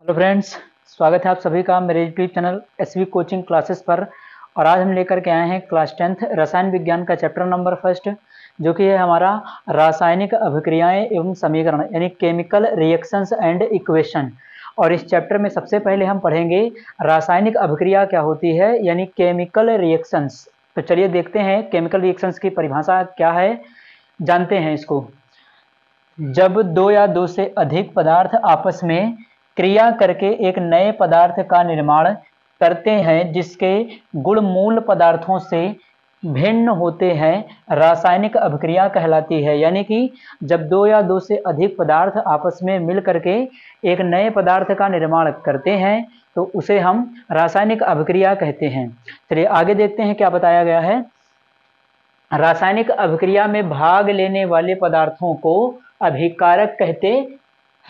Hello friends, स्वागत है आप सभी का मेरे YouTube channel SV coaching classes पर। और आज हम लेकर के आए हैं क्लास टेंथ रसायन विज्ञान का चैप्टर नंबर फ़र्स्ट जो कि है हमारा रासायनिक अभिक्रियाएँ एवं समीकरण, यानी केमिकल रिएक्शंस एंड इक्वेशन और इस चैप्टर में सबसे पहले हम पढ़ेंगे रासायनिक अभिक्रिया क्या होती है, यानी केमिकल रिएक्शंस तो चलिए देखते हैं केमिकल रिएक्शंस की परिभाषा क्या है, जानते हैं इसको। जब दो या दो से अधिक पदार्थ आपस में क्रिया करके एक नए पदार्थ का निर्माण करते हैं, जिसके गुण मूल पदार्थों से भिन्न होते हैं, रासायनिक अभिक्रिया कहलाती है। यानी कि जब दो या दो से अधिक पदार्थ आपस में मिल करके एक नए पदार्थ का निर्माण करते हैं तो उसे हम रासायनिक अभिक्रिया कहते हैं। चलिए आगे देखते हैं क्या बताया गया है। रासायनिक अभिक्रिया में भाग लेने वाले पदार्थों को अभिकारक कहते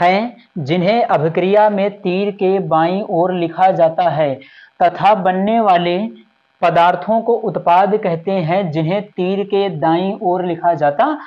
हैं, जिन्हें अभिक्रिया में तीर के बाईं ओर लिखा जाता है, तथा बनने वाले पदार्थों को उत्पाद कहते हैं, जिन्हें तीर के दाईं ओर लिखा जाता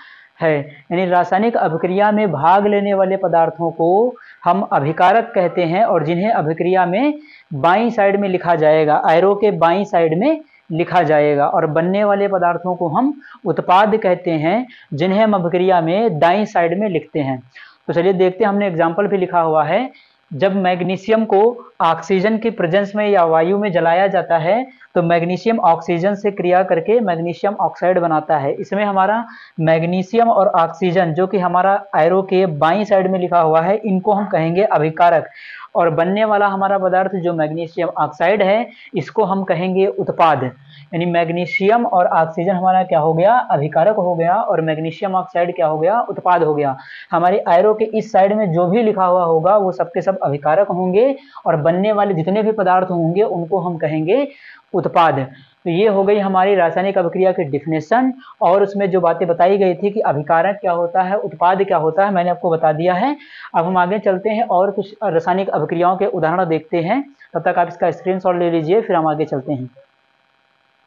है। यानी रासायनिक अभिक्रिया में भाग लेने वाले पदार्थों को हम अभिकारक कहते हैं और जिन्हें अभिक्रिया में बाईं साइड में लिखा जाएगा, आयरो के बाईं साइड में लिखा जाएगा। और बनने वाले पदार्थों को हम उत्पाद कहते हैं, जिन्हें हम अभिक्रिया में दाईं साइड में लिखते हैं। तो चलिए देखते हैं, हमने एग्ज़ाम्पल भी लिखा हुआ है। जब मैग्नीशियम को ऑक्सीजन के प्रेजेंस में या वायु में जलाया जाता है तो मैग्नीशियम ऑक्सीजन से क्रिया करके मैग्नीशियम ऑक्साइड बनाता है। इसमें हमारा मैग्नीशियम और ऑक्सीजन जो कि हमारा एरो के बाई साइड में लिखा हुआ है, इनको हम कहेंगे अभिकारक। और बनने वाला हमारा पदार्थ जो मैग्नीशियम ऑक्साइड है, इसको हम कहेंगे उत्पाद। यानी मैग्नीशियम और ऑक्सीजन हमारा क्या हो गया? अभिकारक हो गया और मैग्नीशियम ऑक्साइड क्या हो गया? उत्पाद हो गया। हमारे आयरो के इस साइड में जो भी लिखा हुआ होगा, वो सबके सब अभिकारक होंगे और बनने वाले जितने भी पदार्थ होंगे, उनको हम कहेंगे उत्पाद। तो ये हो गई हमारी रासायनिक अभिक्रिया की डिफिनेशन और उसमें जो बातें बताई गई थी कि अभिकारक क्या होता है, उत्पाद क्या होता है, मैंने आपको बता दिया है। अब हम आगे चलते हैं और कुछ रासायनिक अभिक्रियाओं के उदाहरण देखते हैं। तब तक आप इसका स्क्रीन ले लीजिए, फिर हम आगे चलते हैं।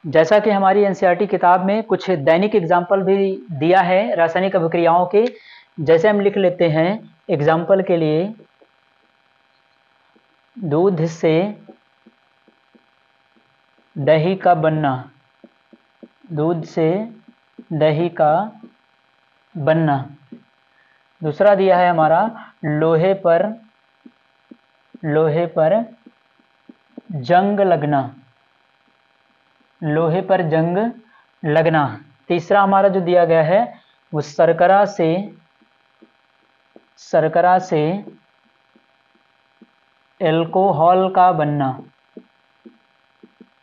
जैसा कि हमारी एन किताब में कुछ दैनिक एग्ज़ाम्पल भी दिया है रासायनिक अभिक्रियाओं के। जैसे हम लिख लेते हैं एग्ज़ाम्पल के लिए दूध से दही का बनना। दूध से दही का बनना। दूसरा दिया है हमारा, लोहे पर लोहे पर जंग लगना। लोहे पर जंग लगना। तीसरा हमारा जो दिया गया है, वो सरकरा से सरकरा से एल्कोहल का बनना।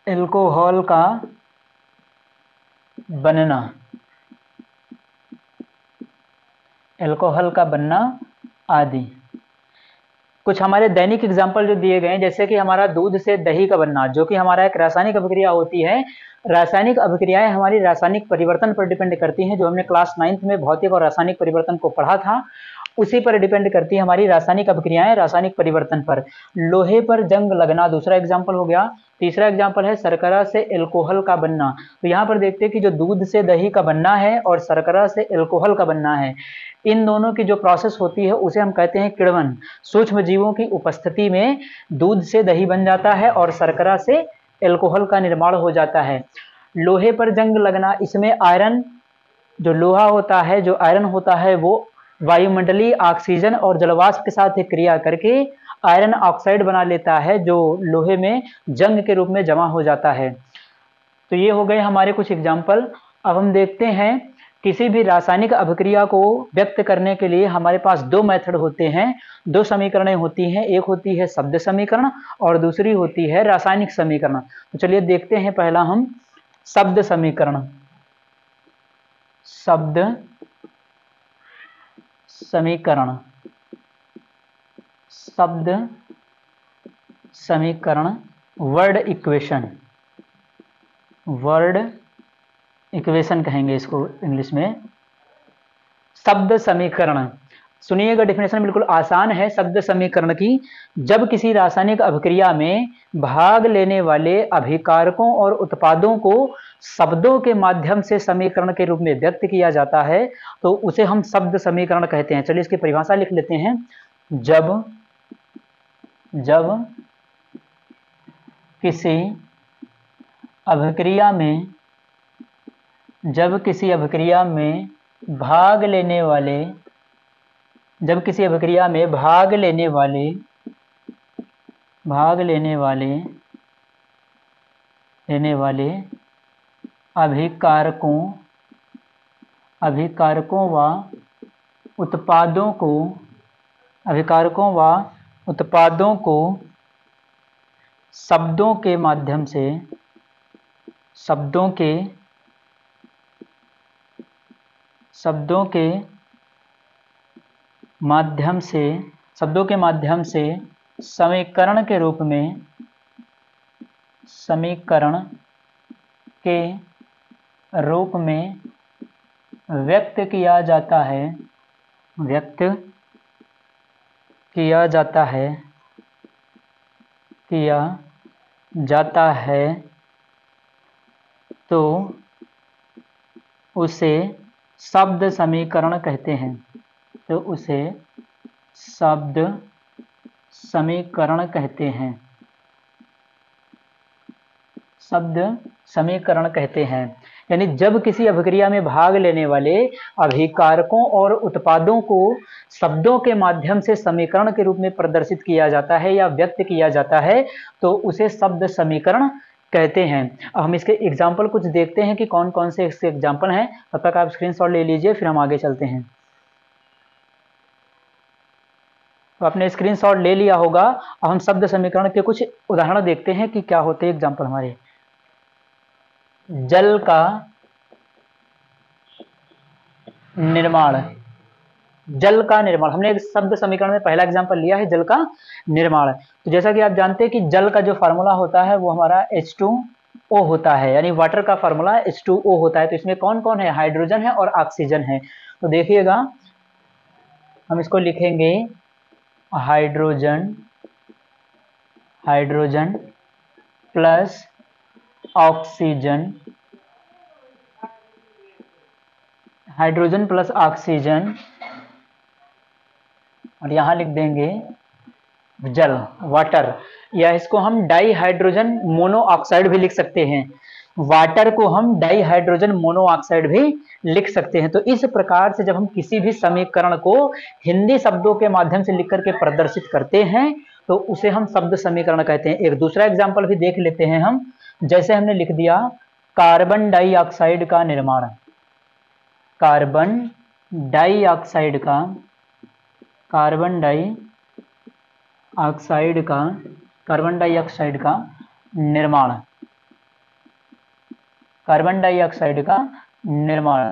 एल्कोहल का बनना। एल्कोहल का बनना आदि। कुछ हमारे दैनिक एग्ज़ाम्पल जो दिए गए हैं, जैसे कि हमारा दूध से दही का बनना, जो कि हमारा एक रासायनिक अभिक्रिया होती है। रासायनिक अभिक्रियाएँ हमारी रासायनिक परिवर्तन पर डिपेंड करती हैं, जो हमने क्लास नाइन्थ में भौतिक और रासायनिक परिवर्तन को पढ़ा था। उसी पर डिपेंड करती है हमारी रासायनिक अभिक्रियाएँ रासायनिक परिवर्तन पर। लोहे पर जंग लगना दूसरा एग्ज़ाम्पल हो गया। तीसरा एग्ज़ाम्पल है सरकरा से एल्कोहल का बनना। तो यहाँ पर देखते हैं कि जो दूध से दही का बनना है और सरकरा से एल्कोहल का बनना है, इन दोनों की जो प्रोसेस होती है उसे हम कहते हैं किड़वन। सूक्ष्म जीवों की उपस्थिति में दूध से दही बन जाता है और सरकरा से एल्कोहल का निर्माण हो जाता है। लोहे पर जंग लगना, इसमें आयरन जो लोहा होता है, जो आयरन होता है, वो वायुमंडलीय ऑक्सीजन और जलवाष्प के साथ क्रिया करके आयरन ऑक्साइड बना लेता है, जो लोहे में जंग के रूप में जमा हो जाता है। तो ये हो गए हमारे कुछ एग्ज़ाम्पल अब हम देखते हैं, किसी भी रासायनिक अभिक्रिया को व्यक्त करने के लिए हमारे पास दो मेथड होते हैं। दो समीकरणें होती हैं, एक होती है शब्द समीकरण और दूसरी होती है रासायनिक समीकरण। तो चलिए देखते हैं पहला हम, शब्द समीकरण। शब्द समीकरण। शब्द समीकरण वर्ड इक्वेशन वर्ड इक्वेशन कहेंगे इसको इंग्लिश में। शब्द समीकरण। सुनिएगा डिफिनेशन बिल्कुल आसान है शब्द समीकरण की, जब किसी रासायनिक अभिक्रिया में भाग लेने वाले अभिकारकों और उत्पादों को शब्दों के माध्यम से समीकरण के रूप में व्यक्त किया जाता है तो उसे हम शब्द समीकरण कहते हैं। चलिए इसकी परिभाषा लिख लेते हैं। जब जब किसी अभिक्रिया में, जब किसी अभिक्रिया में भाग लेने वाले जब किसी अभिक्रिया में भाग लेने वाले, भाग लेने वाले लेने वाले अभिकारकों अभिकारकों व उत्पादों को, अभिकारकों व उत्पादों को शब्दों के माध्यम से, शब्दों के शब्दों के माध्यम से, शब्दों के माध्यम से, समीकरण के रूप में, समीकरण के रूप में व्यक्त किया जाता है, व्यक्त किया जाता है, किया जाता है तो उसे शब्द समीकरण कहते हैं। तो उसे शब्द समीकरण कहते हैं। शब्द समीकरण कहते हैं। यानी जब किसी अभिक्रिया में भाग लेने वाले अभिकारकों और उत्पादों को शब्दों के माध्यम से समीकरण के रूप में प्रदर्शित किया जाता है या व्यक्त किया जाता है तो उसे शब्द समीकरण कहते हैं। अब हम इसके एग्ज़ाम्पल कुछ देखते हैं कि कौन कौन से इसके एग्ज़ाम्पल हैं। तब तक आप स्क्रीनशॉट ले लीजिए, फिर हम आगे चलते हैं तो आपने स्क्रीनशॉट ले लिया होगा। अब हम शब्द समीकरण के कुछ उदाहरण देखते हैं कि क्या होते हैं एग्ज़ाम्पल हमारे। जल का निर्माण। जल का निर्माण। हमने एक शब्द समीकरण में पहला एग्जांपल लिया है, जल का निर्माण। तो जैसा कि आप जानते हैं कि जल का जो फार्मूला होता है, वो हमारा एच टू ओ होता है। यानी वाटर का फार्मूला H2O होता है। तो इसमें कौन कौन है? हाइड्रोजन है और ऑक्सीजन है। तो देखिएगा, हम इसको लिखेंगे। Hydrogen hydrogen plus oxygen. Hydrogen plus oxygen, और यहाँ लिख देंगे जल, वाटर। या इसको हम डाई हाइड्रोजन मोनोऑक्साइड भी लिख सकते हैं। वाटर को हम डाई हाइड्रोजन मोनोऑक्साइड भी लिख सकते हैं। तो इस प्रकार से जब हम किसी भी समीकरण को हिंदी शब्दों के माध्यम से लिख करके प्रदर्शित करते हैं तो उसे हम शब्द समीकरण कहते हैं। एक दूसरा एग्ज़ाम्पल भी देख लेते हैं हम। जैसे हमने लिख दिया कार्बन डाइऑक्साइड का निर्माण। कार्बन डाइऑक्साइड का कार्बन डाई ऑक्साइड का कार्बन डाइऑक्साइड का निर्माण। कार्बन डाइऑक्साइड का निर्माण।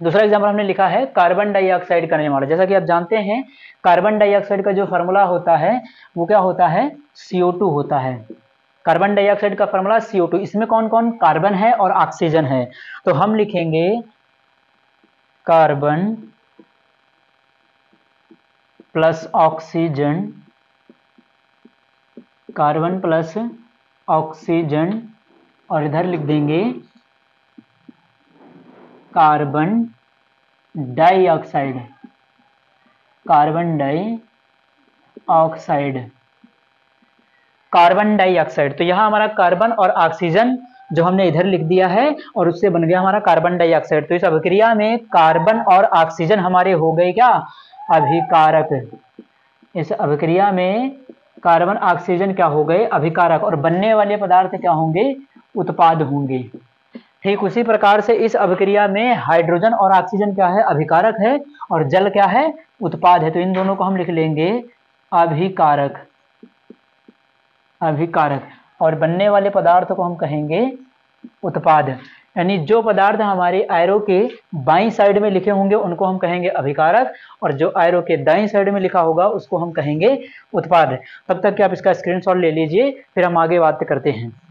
दूसरा एग्ज़ाम्पल हमने लिखा है कार्बन डाइऑक्साइड का निर्माण। जैसा कि आप जानते हैं, कार्बन डाइऑक्साइड का जो फॉर्मूला होता है, वो क्या होता है? CO2 होता है। कार्बन डाइऑक्साइड का फॉर्मूला CO2 इसमें कौन कौन कार्बन है और ऑक्सीजन है। तो हम लिखेंगे carbon plus oxygen. Carbon plus oxygen और इधर लिख देंगे carbon dioxide. Carbon dioxide carbon dioxide. तो यहाँ हमारा कार्बन और ऑक्सीजन जो हमने इधर लिख दिया है और उससे बन गया हमारा कार्बन डाइऑक्साइड। तो इस अभिक्रिया में कार्बन और ऑक्सीजन हमारे हो गए क्या? अभिकारक। इस अभिक्रिया में कार्बन, ऑक्सीजन क्या हो गए? अभिकारक। और बनने वाले पदार्थ क्या होंगे? उत्पाद होंगे। ठीक उसी प्रकार से इस अभिक्रिया में हाइड्रोजन और ऑक्सीजन क्या है? अभिकारक है। और जल क्या है? उत्पाद है। तो इन दोनों को हम लिख लेंगे अभिकारक। अभिकारक। और बनने वाले पदार्थ को हम कहेंगे उत्पाद। यानी जो पदार्थ हमारे आयरो के बाई साइड में लिखे होंगे, उनको हम कहेंगे अभिकारक। और जो आयरो के दाई साइड में लिखा होगा, उसको हम कहेंगे उत्पाद। तब तक कि आप इसका स्क्रीनशॉट ले लीजिए, फिर हम आगे बात करते हैं।